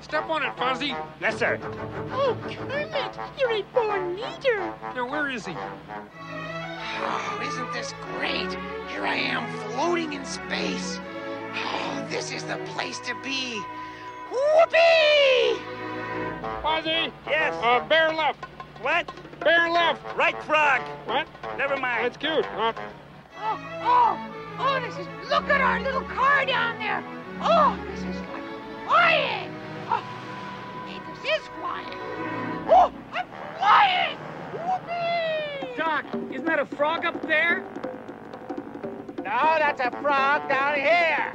Step on it, Fozzie. Yes, sir. Oh, Kermit, you're a born leader. Now, where is he? Oh, isn't this great? Here I am floating in space. Oh, this is the place to be. Whoopee! Fozzie! Yes. Uh, bear left. What? Bear left. Right frog. What? Never mind. That's cute. Uh, Oh, oh, oh, this is, look at our little car down there. Oh, this is like flying. A frog up there? No, that's a frog down here.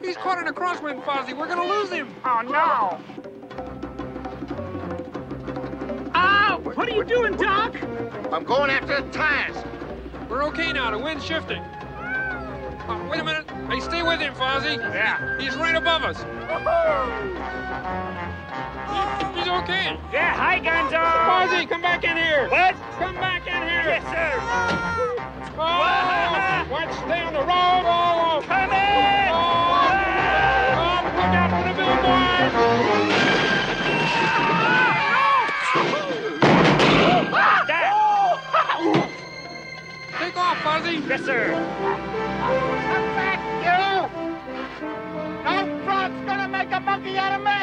he's caught in a crosswind, Fozzie. We're gonna lose him. Oh, no. Ow! What are you doing, Doc? I'm going after the tires. We're okay now. The wind's shifting. Uh, wait a minute. Hey, stay with him, Fozzie. Yeah. He's right above us. He's. Yeah, hi, Gonzo. Fozzie, come back in here. What? Come back in here. Yes, sir. Oh, watch, stay on the road. Oh, oh. Come in. Oh, look out for the billboard. Stop. Take off, Fozzie. Yes, sir. Come back, you! No frog's gonna make a monkey out of me.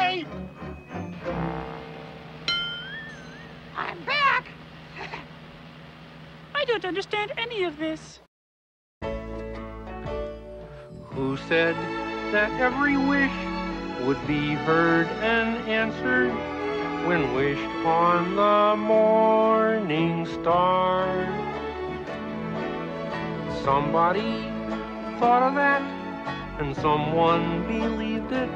Don't understand any of this. who said that every wish would be heard and answered when wished on the morning star. Somebody thought of that, and someone believed it,